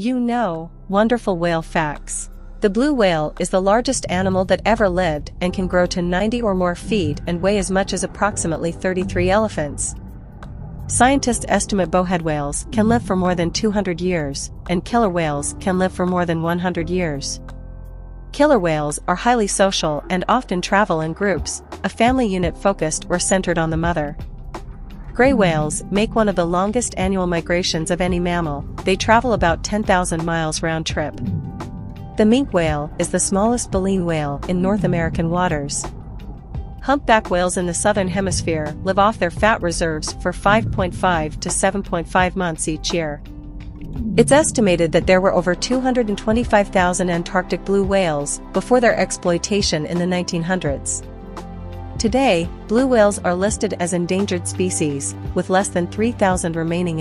You know, wonderful whale facts. The blue whale is the largest animal that ever lived and can grow to 90 or more feet and weigh as much as approximately 33 elephants. Scientists estimate bowhead whales can live for more than 200 years, and killer whales can live for more than 100 years. Killer whales are highly social and often travel in groups, a family unit focused or centered on the mother. Gray whales make one of the longest annual migrations of any mammal, they travel about 10,000 miles round trip. The minke whale is the smallest baleen whale in North American waters. Humpback whales in the southern hemisphere live off their fat reserves for 5.5 to 7.5 months each year. It's estimated that there were over 225,000 Antarctic blue whales before their exploitation in the 1900s. Today, blue whales are listed as endangered species, with less than 3,000 remaining